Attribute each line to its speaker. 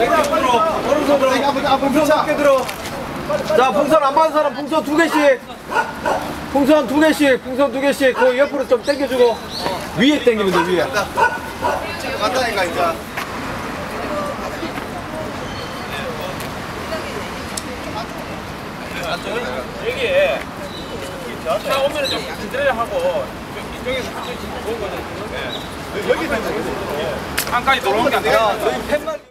Speaker 1: 왼쪽으로 오른손으로 풍선 높게 들어 자 풍선 안 받은 사람 풍선 두 개씩 풍선 두 개씩 풍선 두 개씩 그 옆으로 좀 당겨주고 위에 당기면 돼 위에
Speaker 2: 간다니까 이제.
Speaker 3: 여기에 차 오면 좀 기다려 하고 이쪽에서 한쪽 보고 여기서 한까지 들어온 게 아니라
Speaker 1: 저희 팬만